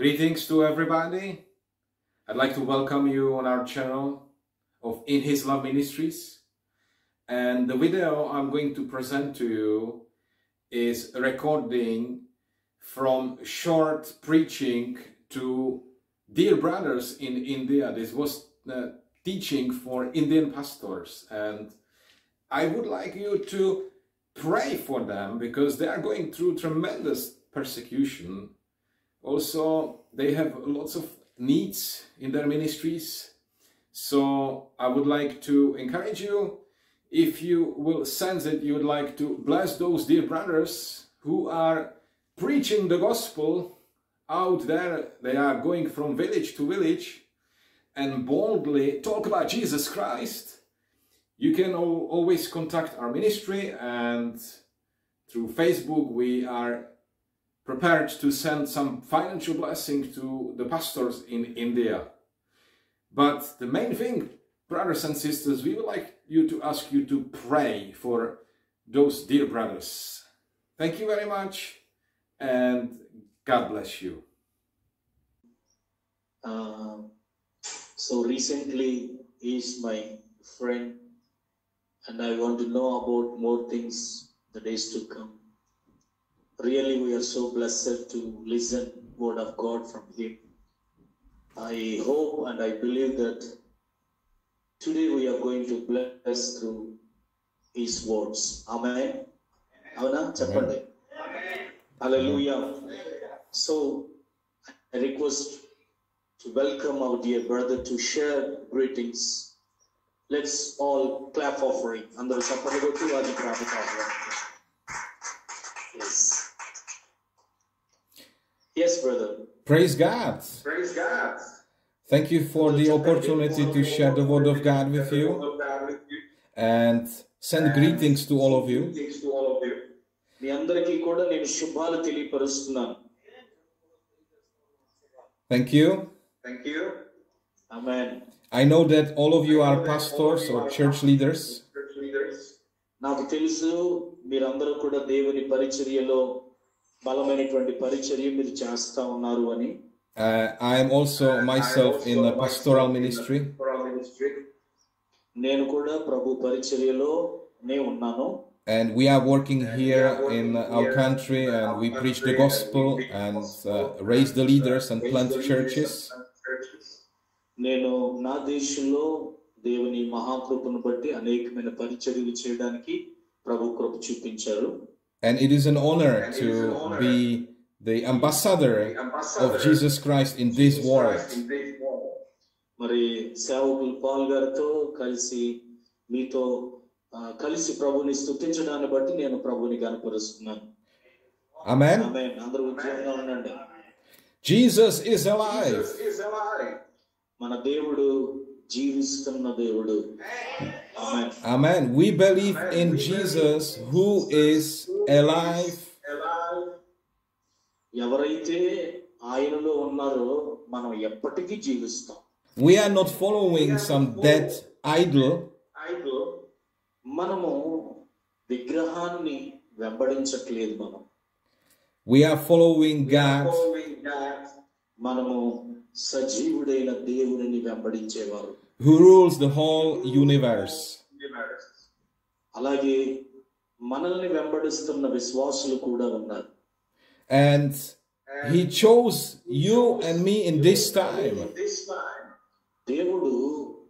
Greetings to everybody. I'd like to welcome you on our channel of In His Love Ministries. And the video I'm going to present to you is recording from short preaching to dear brothers in India. This was the teaching for Indian pastors. And I would like you to pray for them because they are going through tremendous persecution. Also, they have lots of needs in their ministries. So I would like to encourage you, if you will sense that you would like to bless those dear brothers who are preaching the gospel out there. They are going from village to village and boldly talk about Jesus Christ. You can always contact our ministry and through Facebook we are prepared to send some financial blessing to the pastors in India. But the main thing, brothers and sisters, we would like you to ask you to pray for those dear brothers. Thank you very much and God bless you. Uh, so recently he's my friend and I want to know about more things the days to come Really we are so blessed to listen word of God from him. I hope and I believe that today we are going to bless through his words. Amen. Avana చెప్పండి Hallelujah. So I request to welcome our dear brother to share greetings. Let's all clap offering. అందరూ చప్పట్లు కొట్టి వారిని ప్రార్థన Yes, brother. Praise God. Praise God. Thank you for the opportunity to share the word of God with you and send greetings to all of you. మీ అందరికీ కూడా నేను శుభాలు తెలియపరుస్తున్నాను Thank you. Thank you amen I know that all of you are pastors or church leaders. నాకు తెలుసు మీరందరూ కూడా దేవుని పరిచర్యలో బలమైనటువంటి పరిచర్య మీరు చేస్తా ఉన్నారు అని Uh, I am also myself in a pastoral ministry. నేను కూడా ప్రభు పరిచర్యలో నే ఉన్నాను And we are working here in our country and we preach the gospel and uh, raise the leaders and plant churches. నేను నా దేశంలో దేవుని మహాకృపను బట్టి అనేకమైన పరిచర్యలు చేయడానికి ప్రభు కృప చూపించారు And it is an honor to be the ambassador of Jesus Christ in this world. మరి సేవకులు పాల్ గారితో కలిసి మీతో ఆ, కలిసి ప్రభుని స్తుతించడాన్ని బట్టి నేను ప్రభుని కనపరుస్తున్నాను Amen. ఆమె అందరూ ఉద్యోగంగా ఉండండి Jesus is alive. మన దేవుడు Amen. We believe Amen. in we Jesus believe who is alive. We are not following some dead idol. We are following God సజీవుడైన దేవునిని వెంబడించేవారు who rules the whole universe. అలాగే మనల్ని వెంబడిస్తున్న విశ్వాసులు కూడా ఉన్నారు And He chose you and me in this time. దేవుడు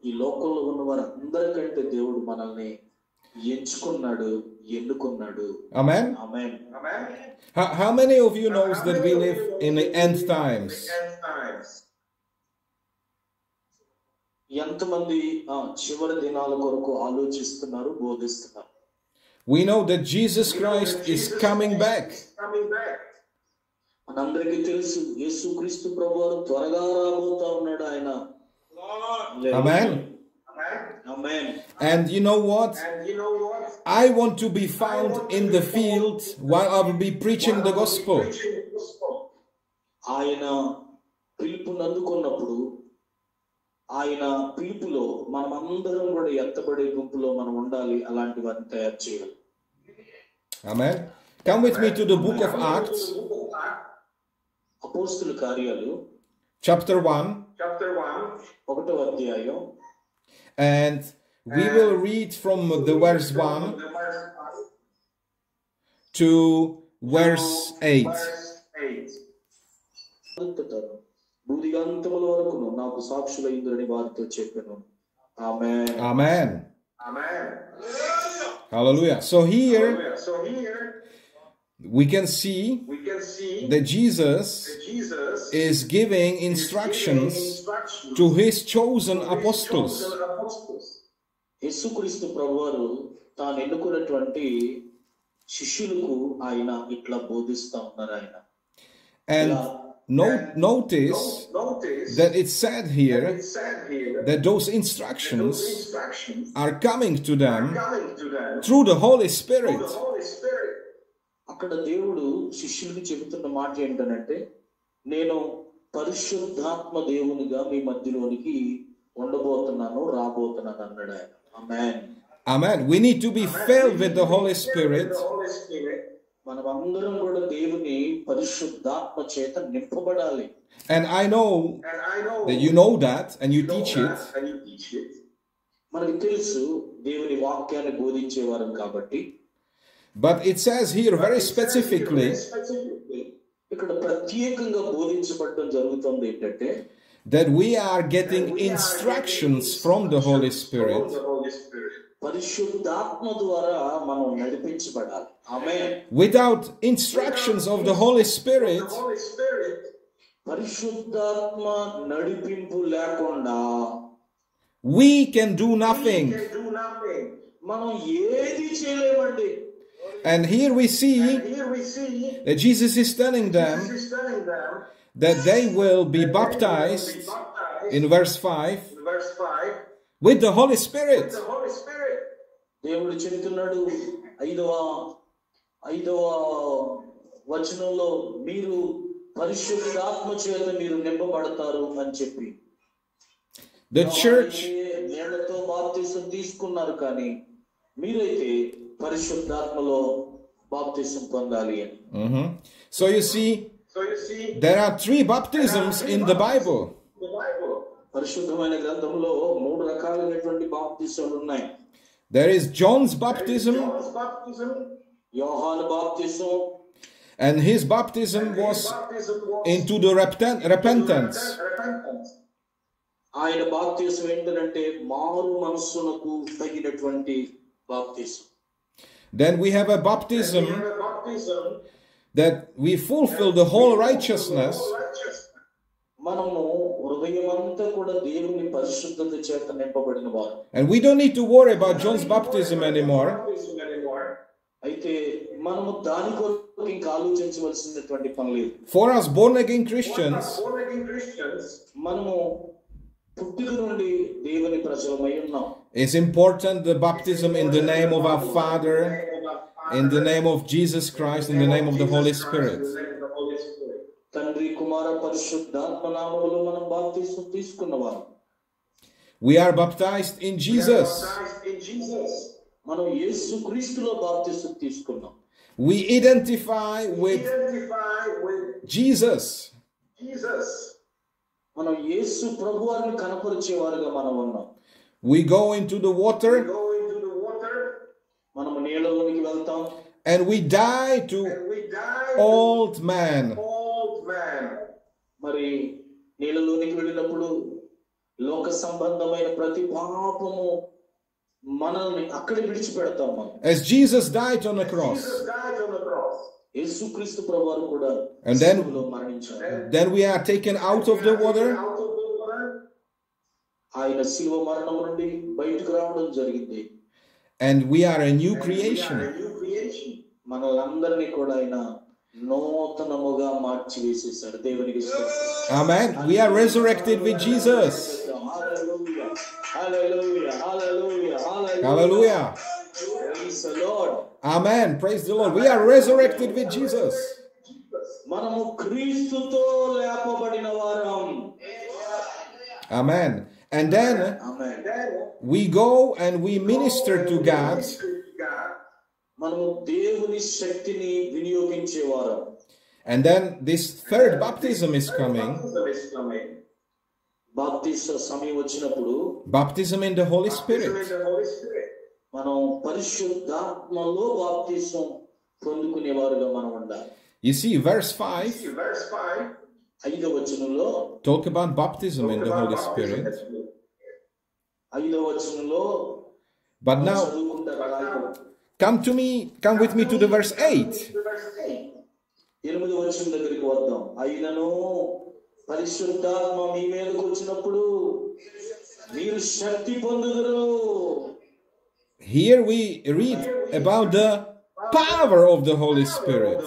ఈ లోకంలో ఉన్న వారందరికంటే దేవుడు మనల్ని ఎంచుకున్నాడు ఎన్నుకున్నాడు Amen. ఆమె How, how many of you knows that we live in the end ఎంతమంది ఆ చివరి దినాల కొరకు ఆలోచిస్తున్నారు బోధిస్తున్నారు We know that Jesus Christ is coming back. మనందరికీ తెలుసు యేసుక్రీస్తు ప్రభువారు త్వరగా రాబోతా ఉన్నాడు ఆయన Amen. Amen And you know what? I want to be found in the field while I will be preaching the gospel. ఆయన పిలుపుని అందుకున్నప్పుడు ఆయన పిలుపులో మనం అందరం కూడా ఎత్తబడే గుంపులో మనం ఉండాలి అలాంటి వారిని తయారు చేయాలి Amen. Come with me to the book of Acts. అపోస్తుల కార్యాలు chapter 1, chapter 1, ఒకటో అధ్యాయం and we will read from the verse 1 the verse to verse 8. verse 8. అంతటారు భూదిగంతముల వరకు నాకు సాక్షులైందని వారితో చెప్పాను ఆమె Amen. Amen. Hallelujah. So here Hallelujah. So here we can see we can see that Jesus that Jesus is giving is instructions giving instructions to his chosen to his apostles. chosen apostles. యేసుక్రీస్తు ప్రభువారు తాను ఎన్నుకున్నటువంటి శిష్యులకు ఆయన ఇట్లా బోధిస్తా ఉన్నారు ఆయన And note, notice Notice that it's said here it's said here that those those instructions instructions are coming to them coming to them through the Holy through Spirit. the Holy Spirit. అక్కడ దేవుడు శిష్యులకి చెబుతున్న మాట ఏంటనంటే నేను పరిశుద్ధాత్మ దేవునిగా మీ మధ్యలోనికి ఉండబోతున్నాను రాబోతున్నాను అన్నాడు ఆయన ఆమేన్ Amen. We need to be filled with the Holy Spirit The Holy Spirit. మనం అందరం కూడా దేవుని పరిశుద్ధాత్మ చేత నింపబడాలి And I know And I know that you know that and you know teach it. that and you teach it. మనకు తెలుసు దేవుని వాక్యాన్ని బోధించేవారం కాబట్టి But it says here very specifically Specifically, ఇక్కడ ప్రత్యేకంగా బోధించబడడం జరుగుతుంది ఏంటంటే that we are getting we are instructions getting from the Holy instructions Spirit From the Holy Spirit. పరిశుద్ధాత్మ ద్వారా మనం నడిపించబడాలి ఆమె without instructions of the Holy Spirit. The Holy Spirit పరిశుద్ధాత్మ నడిపింపు లేకుండా We can do nothing. can do nothing. మనం ఏది చేయలేమండి And here we see And here we see that Jesus is telling them Jesus is telling them that they will be they will be baptized baptized in verse 5 in verse 5 with the Holy Spirit. దేవుడు చెబుతున్నాడు ఐదవ ఐదవ వచనంలో మీరు పరిశుద్ధాత్మ చేత మీరు నింపబడతారు అని చెప్పి The church అయితే నీళ్ళతో బాప్తిసం తీసుకున్నారు కానీ మీరైతే పరిశుద్ధాత్మలో బాప్తిసం పొందాలి అని. So you see, So you see, there are three baptisms in the Bible. the Bible. పరిశుద్ధమైన గ్రంథంలో మూడు రకాలైనటువంటి బాప్తిసాలు ఉన్నాయి There is John's baptism, John's baptism, యోహాను బాప్తిసం and his baptism his was baptism was into the repent- repentance. repentance. ఆయన బాప్తిసం ఏంటంటే మారు మనస్సునకు తగినటువంటి బాప్తిసం Then we have a We baptism have a baptism that we fulfill the whole righteousness. for righteousness. మనము And we don't need to worry about John's baptism anymore. For us born again Christians, it's important the baptism in the name of our Father, in the name of Jesus Christ, in the name of the Holy Spirit. తండ్రి కుమార పరిశుద్ధాత్మ నామములో మనం బాప్తిసం తీసుకున్నవారు We are baptized in Jesus. Baptized in Jesus. మనం యేసు క్రీస్తులో బాప్తిసం తీసుకున్నాం We identify with Identify with Jesus. Jesus. మనం యేసు ప్రభువారిని కనపరిచేవారుగా మనం ఉన్నాం We go into the water Go into the water మనము నీళ్ళలోనికి వెళ్తాం and we die to and we die old man. to old man. మరి నీళ్ళలోనికి వెళ్ళినప్పుడు లోక సంబంధమైన ప్రతి పాపము మనల్ని అక్కడే విడిచిపెడతాం మనం As Jesus died on the cross, Jesus died on the cross. యేసుక్రీస్తు ప్రభువారు కూడా And then- శిలువలో మరణించారు then we are taken out of the water Out of the water. ఆయన శిలువ మరణం నుండి బయటకు రావడం జరిగింది and we are a new We are creation. a new creation. మనల్ని కూడా ఆయన నూతనముగా మార్చి వేసేసాడు దేవునికి స్తోత్రం. Amen. We are resurrected with Jesus. Hallelujah. Hallelujah. Hallelujah. Hallelujah. Hallelujah. Praise the Lord. Amen. Praise the Lord. We are resurrected with Jesus. మనము క్రీస్తుతో లేపబడిన వారం Amen. And then amen. Then we go and we minister to God And then this third baptism is coming. Baptism in the Holy Spirit. You see, verse 5 talk about baptism in the Holy Spirit. But now, come to me, come with me to the verse 8. To verse 8. ఎనిమిది వచనం దగ్గరికి వద్దాం అయినను పరిశుద్ధాత్మ మీ మీదకు వచ్చినప్పుడు మీరు శక్తి పొందుదురు Here we read about the power of the Holy Spirit.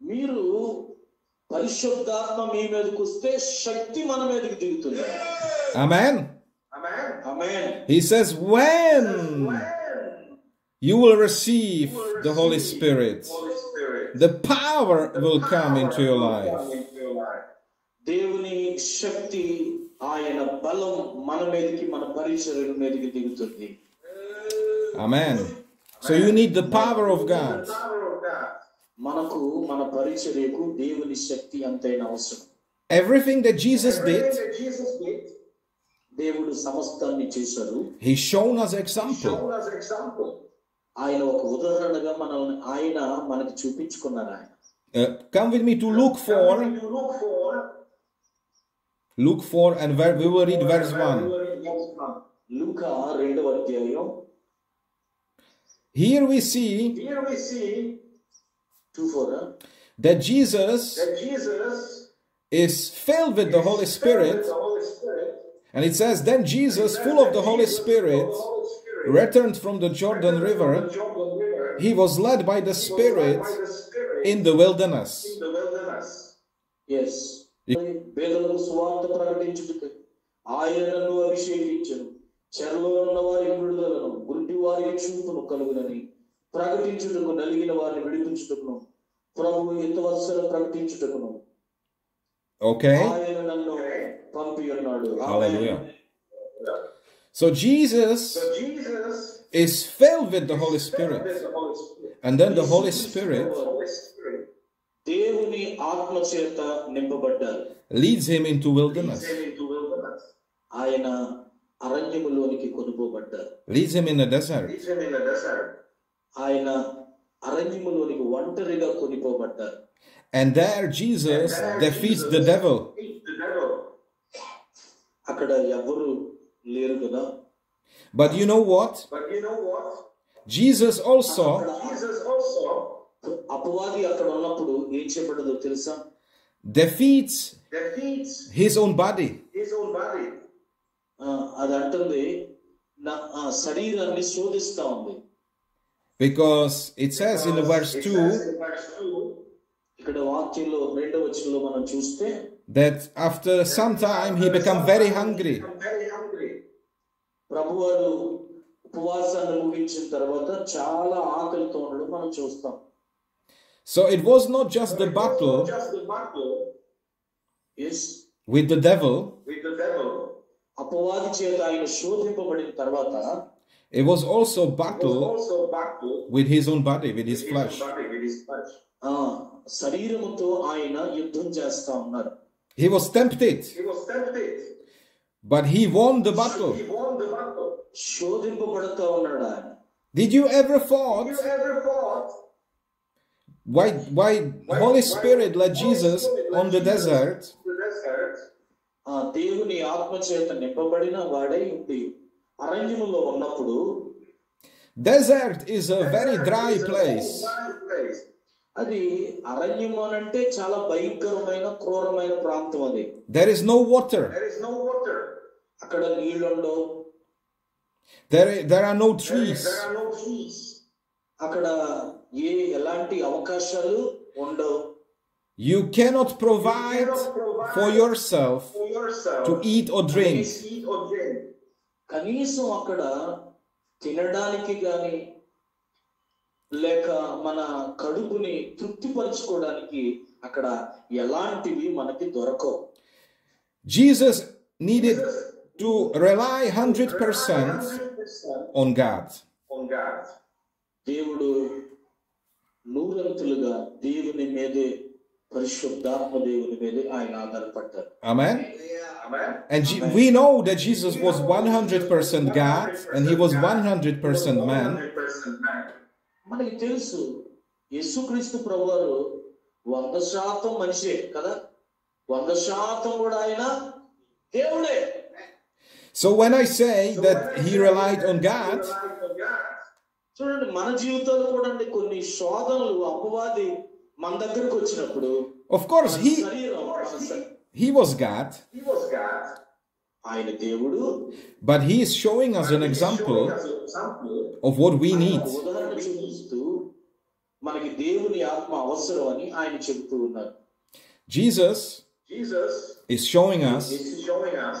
మీరు పరిశుద్ధాత్మ మీ మీదకు వస్తే శక్తి మన మీదకి దిగుతుంది Amen. Amen. Amen He says, when When you will receive the Holy Spirit, Holy Spirit the power will come into your come life. into your life. దేవుని శక్తి ఆయన బలం మన మీదకి మన పరిచర్యల మీదకి దిగుతుంది Amen. So you need the power of God. The power of God. మనకు మన పరిచర్యకు దేవుని శక్తి అంతైన అవసరం Everything that Jesus Everything did, that Jesus did, దేవుడు సమస్తాన్ని చేశారు He's shown us example. shown us example. ఆయన ఒక ఉదాహరణగా మనల్ని ఆయన మనకి చూపించుకున్నారు ఆయన Uh, come with me to Luke 4. When you look for, Luke 4, and ver- we will read verse 1. లూక రెండవ అధ్యాయం Here we see Here we see two four that Jesus that Jesus is filled with the Holy filled Spirit, with the Holy Spirit. and it says, Then Jesus, full of the Holy Spirit, The Holy Spirit returned from the Jordan from River. the Jordan River. He was led by the was led Spirit by the Spirit in the wilderness. in the wilderness. Yes పేదలకు సువార్త ప్రకటించుటకు ఆయన నన్ను అభిషేకించను చెరలో ఉన్న వారి విడుదలను గుడ్డి వారి చూపును కలుగునని ప్రకటించుటకు నలిగిన వారిని విడిపించుటకును ప్రభు ఎంతవత్సరం ప్రకటించుటకును Okay? ఆయన నన్ను పంపి ఉన్నాడు Hallelujah. So Jesus So Jesus is filled with the Holy filled Spirit. with the Holy Spirit. And then the Holy Spirit The Holy Spirit దేవుని ఆత్మ చేత నింపబడ్డారు leads him into leads wilderness, him into wilderness. ఆయన అరణ్యములోనికి కొనుకోబడ్డారు leads him in the desert. Leads him in the desert. ఆయన అరణ్యములోనికి ఒంటరిగా కొనిపోబడ్డారు And there Jesus defeats the devil. Beat the devil. అక్కడ ఎవరు లేరు కదా But you know what? But you know what? Jesus also Jesus also అపవాది అక్కడ ఉన్నప్పుడు ఏం చెప్పడదో తెలుసా defeats defeats his own body. his own body. ఆ, అది అంటుంది నా ఆ శరీరాన్ని శోధిస్తా ఉంది Because it says in the verse It 2 says in verse 2 ఇక్కడ వాక్యంలో రెండవ వచనంలో మనం చూస్తే that after some time he become very hungry. I'm very hungry. ప్రభువారు ఉపవాసాన్ని ముగించిన తర్వాత చాలా ఆకలితో ఉండడం మనం చూస్తాం So it was not just the It was battle not just the battle yes with the devil, with the devil. అపవాది చేత ఆయన శోధింపబడిన తర్వాత it was also It was battle also battle with his own body, with his with his flesh. own body, with his flesh. ఆ శరీరముతో ఆయన యుద్ధం చేస్తా ఉన్నారు He was tempted, He was tempted. but he won the battle. He won the battle. శోధింపబడుతూ ఉన్నాడు ఆయన Did you ever Have thought you ever thought why why Holy why Spirit led Holy Jesus Spirit led on the Jesus desert to the desert ఆ దేవుని ఆత్మ చేత నింపబడిన వాడై ఉండి అరణ్యములో ఉన్నప్పుడు Desert is a very dry It's a place. dry place. అది అరణ్యం అనంటే చాలా భయంకరమైన క్రూరమైన ప్రాంతం అది There is no water. There is no water. అక్కడ నీళ్ళుండవు There, there are no There, trees. there are no trees. అక్కడ ఏ ఎలాంటి అవకాశాలు ఉండవు You cannot provide for yourself For yourself to eat or drink. eat or drink. కనీసం అక్కడ తినడానికి గాని లేక మన కడుపుని తృప్తిపరచుకోవడానికి అక్కడ ఎలాంటివి మనకి దొరకవు Jesus needed to rely 100% 100% on God. on God. దేవుడు నూరంతులుగా దేవుని మీదే పరిశుద్ధాత్మ దేవుని మీద ఆయన ఆధారపడ్డారు Amen. Amen. And Je- we know that Jesus was 100% God and he was 100% man. 100% man. మనకి తెలుసు యేసుక్రీస్తు ప్రభువారు వంద శాతం మనిషే కదా వంద శాతం కూడా ఆయన దేవుడే So when I say that he relied on God, Life of God. చూడండి మన జీవితాలు కూడా అండి కొన్ని శోధనలు అపవాది మన దగ్గరకు వచ్చినప్పుడు of course, మన he, శరీరం మన శ- he was God, He was God. ఆయన దేవుడు but he is showing us an example Showing us an example of what we need. ఒక ఉదాహరణ చూపిస్తూ మనకి దేవుని ఆత్మ అవసరం అని ఆయన చెప్తూ ఉన్నారు Jesus Jesus is showing us is showing us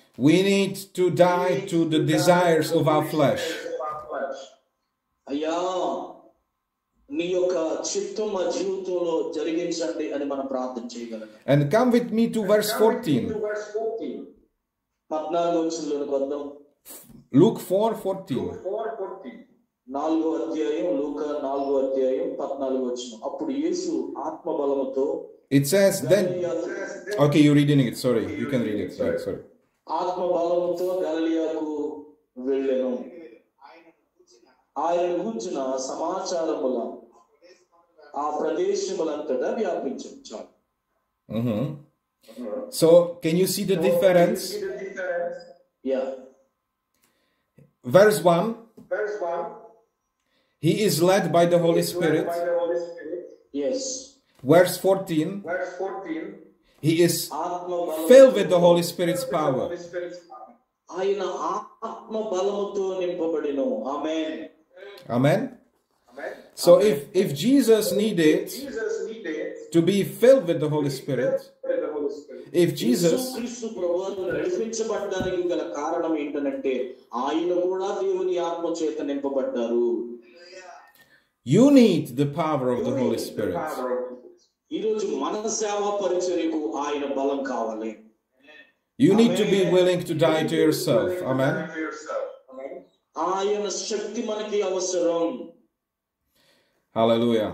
We need to die to the desires of our flesh. Of our flesh. అయ్యా నీ యొక్క చిత్తం మా జీవితంలో జరిగించండి అని మనం ప్రార్థన చేయగలం And come with me to verse To 14. verse 14. పద్నాలుగో వచ్చినలోనికి వద్దాం Luke 4 14. 4 14. నాలుగో అధ్యాయం లూక నాలుగో అధ్యాయం పద్నాలుగో వచ్చిన అప్పుడు యేసు ఆత్మ బలముతో It says, then. గలిలయ- Okay, you're reading it. Sorry. You can read it. Sorry. sorry. ఆత్మ బలముతో గలిలియాకు వెళ్ళెను ఆయన గురించిన సమాచారముల ఆ ప్రదేశములంతటా వ్యాపించను చాలు Mhm. So, can you see the difference? See the difference? Yeah Verse 1 Verse 1. He is led by the Holy Led Spirit. by the Holy Spirit. Yes Verse 14 Verse 14. He is ఆత్మ బలము- filled with the Holy Spirit's power. Holy Spirit's power. ఆయన ఆత్మ బలముతో నింపబడిను ఆమె Amen. Amen. So, if, if Jesus needed Jesus needed to be filled with the Holy Spirit, with the Holy Spirit. if Jesus క్రీస్తు ప్రభువును నడిపించబడడానికి గల కారణం ఏంటనంటే ఆయన కూడా దేవుని ఆత్మ చేత నింపబడ్డారు you need the power of the Holy The Spirit. power of the Holy Spirit. ఈ రోజు మన సేవా పరిచర్యకు ఆయన బలం కావాలి You need to be willing to die to yourself. Amen. To yourself. Amen. ఆయన శక్తి మనకి అవసరం Hallelujah.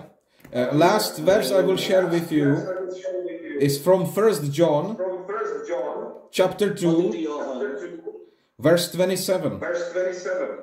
Uh, last verse I will share with you I will share with you is from First John from First John chapter 2 మొదటి యోహాను chapter 2, verse 27. verse 27.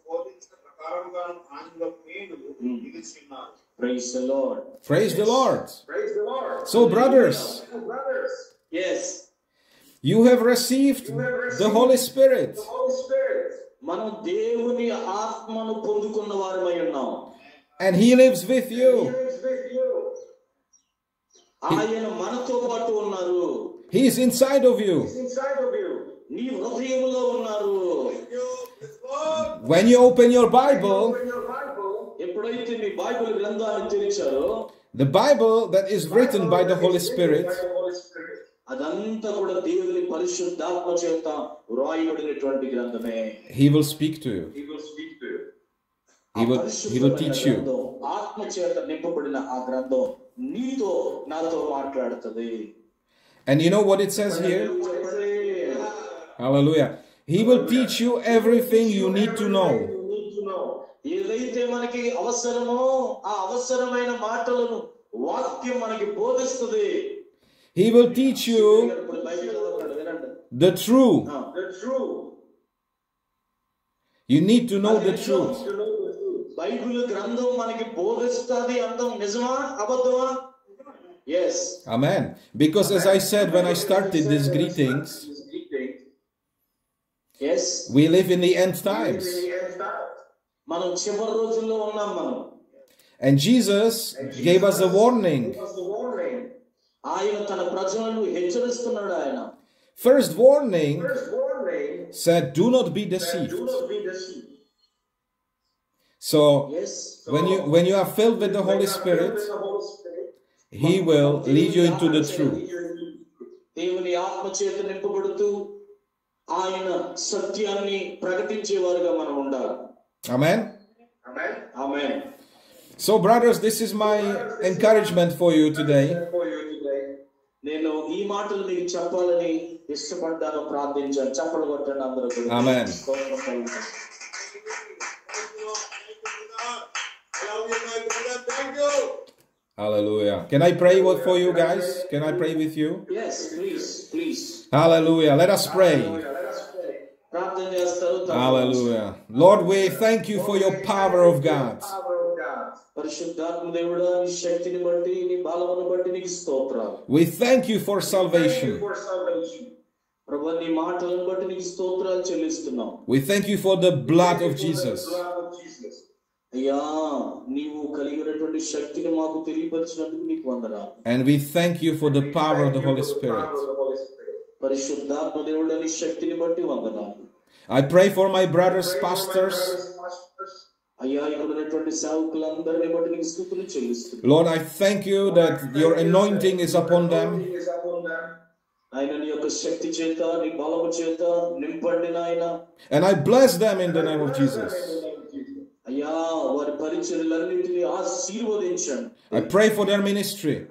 బోధించిన ప్రకారముగాను ఆయనలో మీరు ఉమ్. నిలిచిన్నారు praise the lord Praise the Lord. Praise the Lord. So brothers, So, brothers, yes you have received the Holy Spirit. the Holy Spirit, మనం దేవుని ఆత్మను పొందుకున్న వారమై ఉన్నాం And he lives with He you. lives with you. ఆయన మనతో పాటు ఉన్నారు He is inside of you. He's inside of you. నీ హృదయంలో ఉన్నారు when you open your Bible, the Bible that is written by the Holy Spirit, he will speak to you. He will, he will teach you. And you know what it says here? Hallelujah. He will teach you everything you need to know. You need to know. ఏదైతే మనకి అవసరమో ఆ అవసరమైన మాటలను వాక్యం మనకి బోధిస్తుంది He will teach you ఇప్పుడు బైబిల్ చదవండి, వినండి. the truth. ఆ. The truth. You need to know the truth. To know the truth. Bible గ్రంథం మనకి బోధిస్తుంది అంతం నిజమా అబద్ధమా Yes. Amen. Because as I said when I started these greetings, Yes. We live in the end times. And Jesus, gave us a warning. First warning, said, Do not be deceived. So, yes, when you when you are filled with the Holy Spirit He will lead you into the truth. ఆయన సత్యాన్ని ప్రకటించేవారుగా మనం ఉండాలి Amen. ఆమె So, brothers, this is my encouragement for you today. నేను ఈ మాటలు నీకు చెప్పాలని ఇష్టపడ్డాను ప్రార్థించాను చెప్పలు కొట్టండి అందరూ కూడా. Amen. స్తోత్రం కలుగును. Thank you. Hallelujah. Can I pray what for you guys? Can I pray with you? Yes, please, please. Hallelujah. Let us pray. ప్రార్థన చేస్తారు తప్పకుండా. Hallelujah. Lord, we thank you for your power of God. We thank you for salvation. We thank you for the blood of Jesus. And we thank you for the power of the Holy Spirit. I pray for my brothers, pastors. Lord, I thank you that your anointing is upon them. And I bless them in the name of Jesus. I pray for their ministry.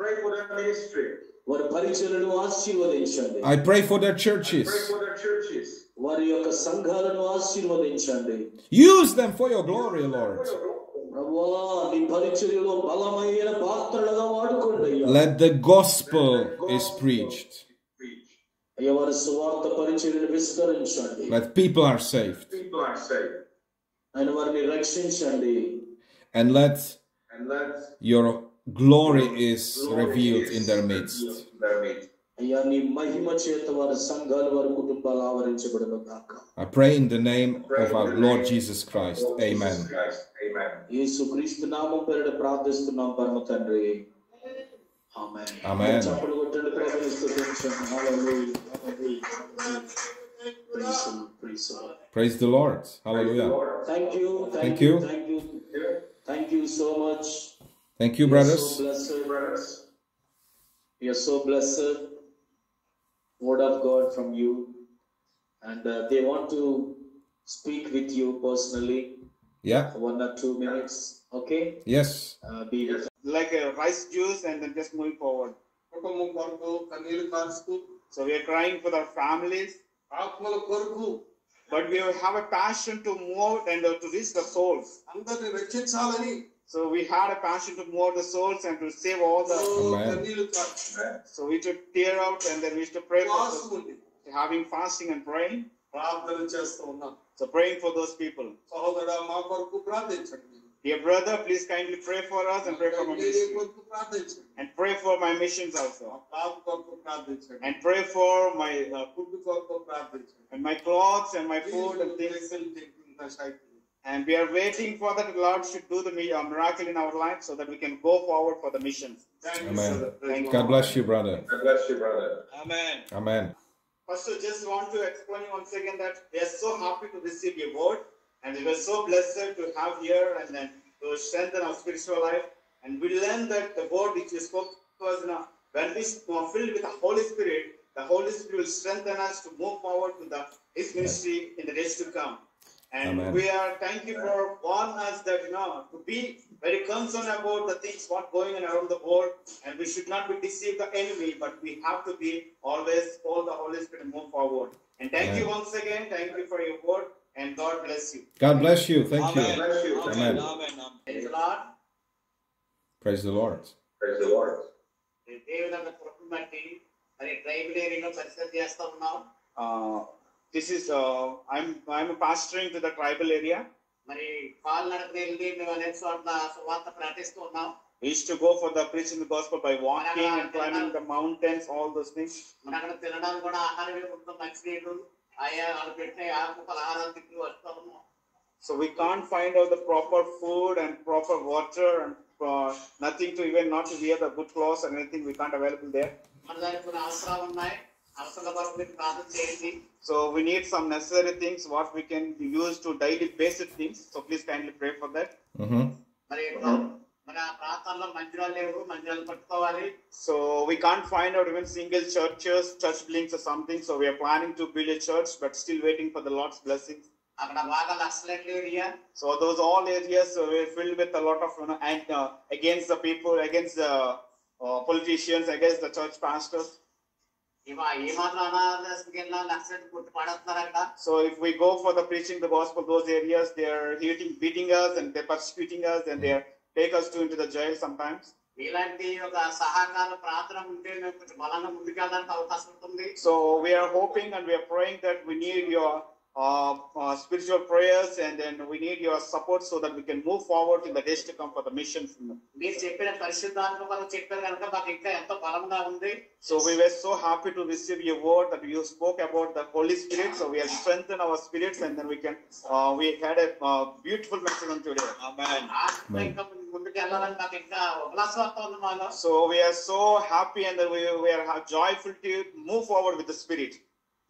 Pray for their ministry. వారి పరిచర్యలను ఆశీర్వదించండి I pray for their churches. Pray for their churches. వారి యొక్క సంఘాలను ఆశీర్వదించండి Use them for your glory, Lord. ప్రభువా నీ పరిచర్యలో బలమైన పాత్రలుగా వాడుకోండి అయ్యా Let the gospel is preached. Preach. అయ్యా వారి సువార్త పరిచర్యను విస్తరించండి Let people are saved. People are saved. ఆయన వారిని రక్షించండి And let And let your glory is revealed in their midst. I pray in the name of our Lord Jesus Christ. Amen. Amen. Amen. Praise the Lord. Hallelujah. Thank you. Thank you. Thank you so much. Thank you, brothers. So blessed. We are so blessed. Word of God from you. And uh, they want to speak with you personally. Yeah. One or two minutes. Okay? Yes. Uh, be. Like a rice juice and then just move forward. So we are crying for the families. But we have a passion to move and uh, to reach the souls. అందరిని రక్షించాలని So we had a passion to move the souls and to save all the. Amen. కన్నీరు కారుస్తూ So we took tear out and then we used to pray for ఉపవాసం those, ఉండి having fasting and praying. ప్రార్థన చేస్తూ ఉన్నాం So praying for those people. సహోదర మా కొరకు ప్రార్థించండి Dear brother, please kindly pray for us and pray for my me ministry. కొరకు ప్రార్థించండి And pray for my missions also. బాబు కొరకు ప్రార్థించండి And pray for my uh, food కొరకు ప్రార్థించండి and my clothes and my food and things. And we are waiting for that Lord should do the uh, miracle in our life so that we can go forward for the missions. Amen. Thank you. God bless you, brother. God bless you, brother. Amen. Amen. First, I just want to explain once again that we are so happy to receive your word, and we are so blessed to have here and then to strengthen our spiritual life. And we learn that the word which you spoke to us now, when we are filled with the Holy Spirit, the Holy Spirit will strengthen us to move forward to the His ministry in the days to come. And Amen. we are thank you for warning us that you know to be very concerned about the things what going on around the world, and we should not be deceived the enemy, but we have to be always follow the Holy Spirit and move forward. And thank you Amen. once again. Thank you for your word, and God bless you. God bless you. Thank God you. bless you. Amen. Praise the Lord. Praise the Lord. Praise the Lord. దేవుని యొక్క కృపను బట్టి మరి tribal ఏరియాలో పరిస్థితి చేస్తా ఉన్నాం this is I'm I'm పాస్టరింగ్ to the tribal area మరి కాల్ నడకని వెళ్ళి మేము అనేక చోట్ల సువార్త ప్రకటిస్తూ ఉన్నాం We used to go for the preaching the gospel by walking and climbing the mountains, all those things. మన అక్కడ తినడానికి కూడా ఆహారం ఉంటుంది మంచినీళ్ళు ఆయా వాళ్ళు పెట్టే ఆకు పలహారాలు తిప్పి వస్తూ ఉన్నాం So we can't find out the proper food and proper water and uh, nothing to even not to wear the good clothes and anything we can't available there. మన దానికి కొన్ని అవసరాలు ఉన్నాయి అవసరాల కొరకు మీరు ప్రార్థన చేయండి So we need some necessary things what we can use to daily basic things. So please kindly pray for that. Mm-hmm. So we can't find out even single churches, church buildings or something. So we are planning to build a church, but still waiting for the Lord's blessings. So those all areas uh, so were filled with a lot of you know and uh, against the people, against the uh, politicians, against the church pastors. So if we go for the preaching the gospel, those areas they are hitting, beating us and they're persecuting us and they are take us to into the jail sometimes. ఇలాంటి ఒక సహకార ప్రార్థన ఉంటే మేము కొంచెం బలంగా ముందుకెళ్ళడానికి అవకాశం ఉంటుంది So we are hoping and we are praying that we need your uh, uh, spiritual prayers and then we need your support so that we can move forward in the days to come for the missions. మీరు చెప్పిన పరిశుద్ధాత్మ కొరకు చెప్పారు కనుక మాకు ఇంకా ఎంతో బలంగా ఉంది So we were so happy to receive your word that you spoke about the Holy Spirit. So we have strengthened our spirits and then we can, uh, we had a uh, beautiful message on today. Amen. ఆత్మ ఇంకా ముందుకు వెళ్ళాలని మాకు ఇంకా ఉల్లాసంతో ఉంది మాలో So we are so happy and then we, we are joyful to move forward with the Spirit.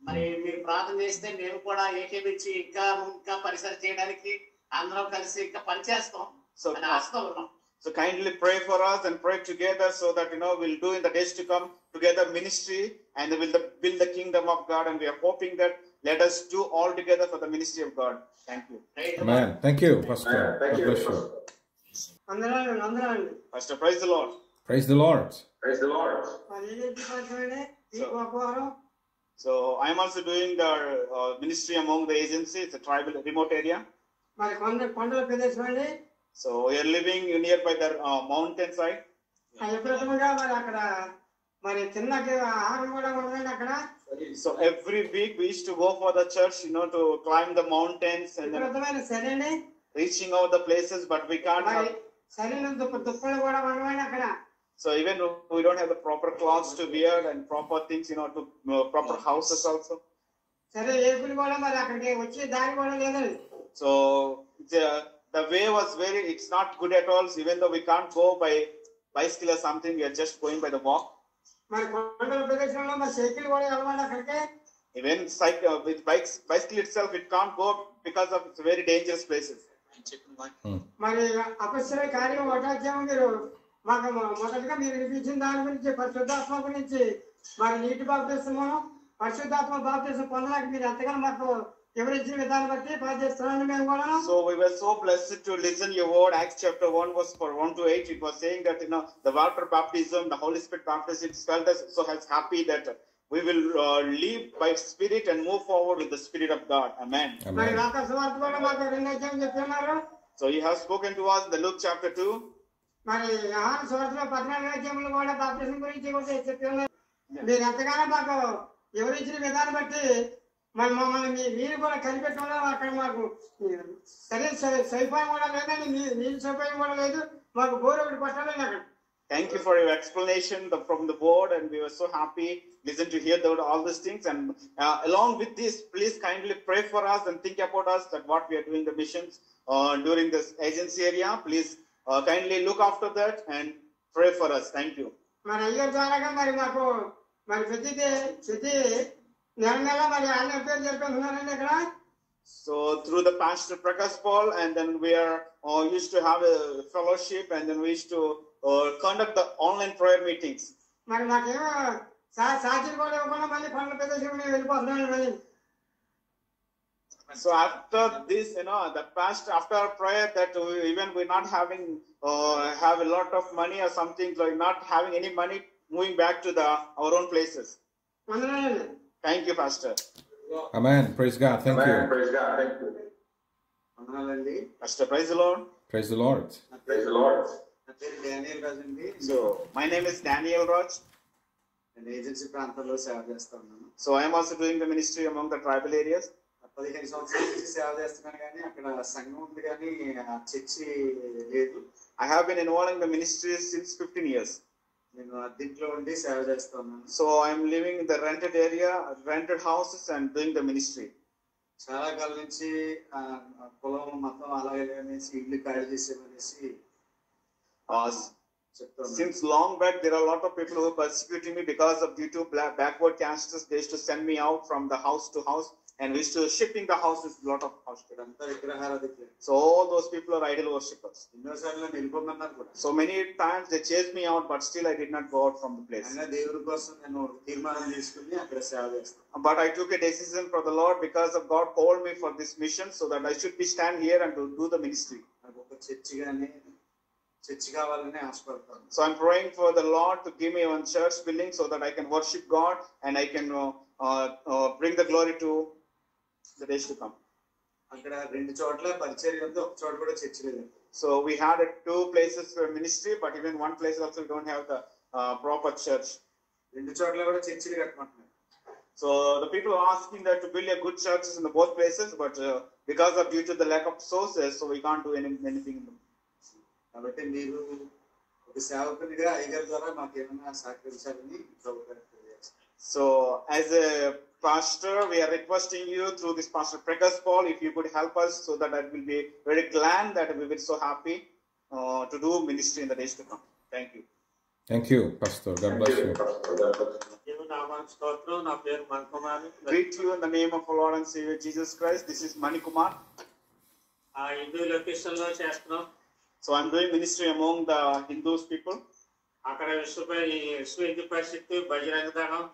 మరి మీరు ప్రార్థన చేస్తే మేము కూడా ఏకీపించి ఇంకా ఇంకా పరిసర చేయడానికి అందరం కలిసి ఇంకా పనిచేస్తాం So, అని ఆశతో ఉన్నాం so kindly pray for us and pray together so that you know we'll do in the days to come together ministry and we'll the, build the kingdom of God and we are hoping that let us do all together for the ministry of God. Thank you. రైతు Amen. Thank you, Pastor. Amen. Thank God you. bless you. అందరూ అందరూ Pastor, praise the Lord. Praise the Lord. Praise the Lord. మరి ఏం చెప్పాలి ఈ గోపురం So I'm also doing the uh, ministry among the agencies, it's a tribal remote area. మరి కొండ కొండల ప్రదేశం అండి So we are living nearby the uh, mountain side. ఆ విపరీతంగా మరి అక్కడ మరి చిన్న ఆహారం కూడా ఉండదండి అక్కడ So every week we used to go for the church, you know, to climb the mountains and then విపరీతమైన సరే అండి reaching out the places, but we can't మరి have, సరైన దుప్ప దుప్పలు కూడా ఉండవండి అక్కడ So even though we don't have the proper clothes to wear and proper things, you know, to uh, proper houses also. So the, uh, the way was very, it's not good at all. So even though we can't go by bicycle or something, we are just going by the walk. Even cycle, uh, with bikes, bicycle itself, it can't go because of it's very dangerous places. Hmm. అపస్య కార్యం ఒకటాధ్యాయం మీరు మాకు మొ- మొదటగా మీరు వినిపించిన దాని గురించి పరిశుద్ధాత్మ గురించి మరి నీటి బాప్తిసము పరిశుద్ధాత్మ బాప్తిసం పొందడానికి మీరు ఎంతగానో మాకు వివరించిన విధానం బట్టి బాధ్యస్తున్నాను మేము కూడా So we were so blessed to listen your word. Acts chapter 1 was for 1 to 8. It was saying that, you know, the water baptism, the Holy Spirit baptism, it felt us so has happy that we will uh, live by spirit and move forward with the spirit of God. Amen. మరి Amen. రాక సువార్త కూడా మాకు రెండు అధ్యాయం చెప్తున్నారు So he has spoken to us in the Luke chapter 2. మరి ఆహార సువార్తలో పద్నాలుగు అధ్యాయంలో కూడా బాప్తిసం గురించి కూడా చెప్తున్నారు మీరు ఎంతగానో మాకు వివరించిన విధానం బట్టి మరి మమ్మల్ని మీ మీరు కూడా కనిపెట్టడంలో అక్కడ మాకు సరే సైపాయం కూడా లేదండి నీ- నీళ్ళ సౌకర్యం కూడా లేదు మాకు బోర్ ఒకటి పట్టాలండి అక్కడ Thank you for your explanation the, from the board, and we were so happy listen to hear the, all these things. And uh, along with this, please kindly pray for us and think about us that what we are doing the missions uh, during this agency area. Please uh, kindly look after that and pray for us. Thank you. మరి అయ్యో ద్వారాగా మరి మాకు మరి ప్రతి they- ప్రతి నెల నెల మరి ఆయన పేరు చెప్పేస్తున్నారండి ఇక్కడ So through the pastor Prakash Paul, and then we are uh, used to have a fellowship, and then we used to uh, conduct the online prayer meetings. మరి మాకేమో సా సాక్షులు కూడా ఇవ్వకుండా మళ్ళీ కొండ ప్రదేశం మేము వెళ్ళిపోతున్నాం మళ్ళీ So after this, you know, the past after our prayer that we, even we're not having uh, have a lot of money or something like not having any money moving back to the our own places. వందనాలండి Thank you, Pastor. Amen. Praise God. Thank Amen. you. Praise God. Thank you. వందనాలండి Pastor, praise the Lord. Praise the Lord. నా Praise పేరు the Lord. నా పేరు Daniel రాజు అండి So my name is Daniel Raj. నేను agency ప్రాంతాల్లో సేవ చేస్తా ఉన్నాను So I am also doing the ministry among the tribal areas. పదిహేను సంవత్సరాల నుంచి సేవ చేస్తున్నాను కానీ అక్కడ సంఘం ఉంది కానీ ఆ చర్చి లేదు I have been involved in the ministry since 15 years. నేను అద్దెంట్లో ఉండి సేవ చేస్తా ఉన్నాను So I'm living in the rented area, rented houses, and doing the ministry. చాలా కాలం నుంచి ఆ, ఆ కులం మతం అలాగే అనేసి ఇల్లు ఖాళీ చేసేమనేసి Uh, చెప్తాను since long back, there are a lot of people who are persecuting me because of due to black, backward castes. They used to send me out from the house to house, and we still shipping the houses lot of house. So all those people are idol worshippers. So many times they chased me out, but still I did not go out from the place. But I took a decision for the Lord because of God called me for this mission so that I should be stand here and do the ministry. So I'm praying for the Lord to give me one church building so that I can worship God and I can uh, uh, uh bring the glory to the days to come. అక్కడ రెండు చోట్ల పరిచర్య ఉంది ఒక చోట కూడా church లేదు So we had uh, two places for ministry, but even one place also we don't have the uh, proper church. రెండు చోట్ల కూడా చర్చిలు కట్టమంటున్నారు So the people are asking that to build a good churches in the both places, but uh, because of due to the lack of sources, so we can't do any, anything in them. కాబట్టి మీరు ఒక సేవకునిగా అయ్యగారి ద్వారా మాకు ఏమైనా సహకరించాలని ప్రభు గారికి తెలియజేస్తాను. So as a pastor, we are requesting you through this Pastor Pregas Paul, if you could help us so that I will be very glad that we will be so happy uh, to do ministry in the days to come. Thank you. Thank you, Pastor. God bless you. దేవుని నామానికి స్తోత్రం నా పేరు Manikumar Greet you in the name of our Lord and Savior Jesus Christ. This is Mani Kumar. ఆ Hindu location లో చేస్తున్నాం So I'm doing ministry among the Hindus people. అక్కడ విశ్వ ఈ విశ్వ హిందూ పరిషత్ బజరంగ దళం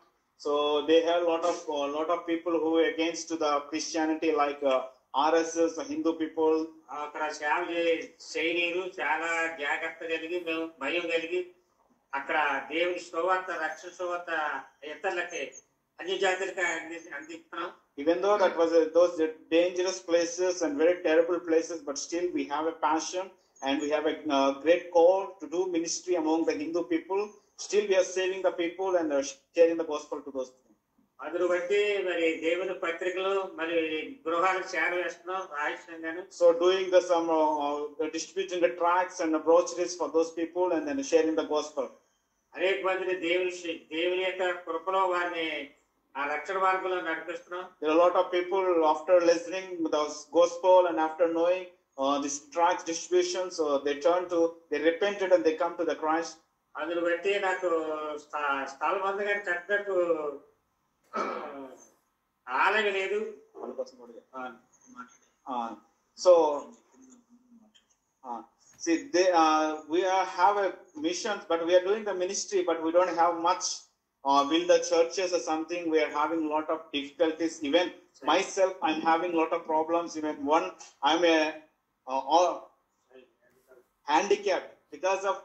So they have a lot of a lot of people who are against to the Christianity, like uh, RSS, the Hindu people. అక్కడ సేవ చే- చేయనీరు చాలా జాగ్రత్త కలిగి మేము భయం కలిగి అక్కడ దేవుని శోవార్త రక్షణ శోవార్త ఇతరులకి అన్ని జాతులకి అంది అందిస్తున్నాం Even though that was a, those are dangerous places and very terrible places, but still we have a passion and we have a uh, great call to do ministry among the Hindu people. Still, we are saving the people and uh, sharing the gospel to those. people. అందును బట్టి మరి దేవుని పత్రికలు మరి గృహాలకు చేర వేస్తున్నాం రాయిస్తున్నాను So doing the some uh, uh, distributing the tracts and the brochures for those people and then sharing the gospel. అనేక మందిని దేవుని శ- దేవుని యొక్క కృపలో వారిని ఆ రక్షణ మార్గంలో నడిపిస్తున్నాం There are a lot of people after listening the gospel and after knowing uh, this tract distribution, so they turn to, they repented and they come to the Christ. అందును బట్టి నాకు స్థ- స్థలం ఉంది కానీ కట్టినట్టు ఆ, ఆలయం లేదు Uh, so, uh, see, they, uh, we are, have a mission, but we are doing the ministry, but we don't have much. Uh, build the churches or something. We are having a lot of difficulties. Even myself, I'm having a lot of problems. Even one, I'm a uh, all handicapped because of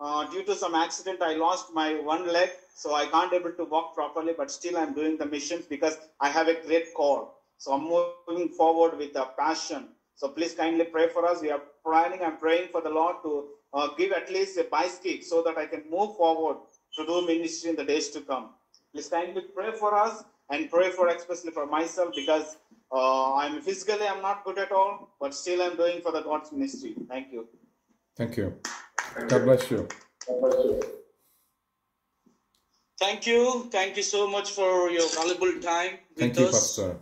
uh, due to some accident. I lost my one leg, so I can't able to walk properly. But still, I'm doing the missions because I have a great call. So I'm moving forward with a passion. So please kindly pray for us. We are planning and praying for the Lord to uh, give at least a bicycle so that I can move forward to do ministry in the days to come. Please kindly pray for us and pray for especially for myself because uh, I'm physically I'm not good at all, but still I'm doing for the God's ministry. Thank you. Thank you. God bless you. Thank you. Thank you so much for your valuable time with Thank you, us. Pastor.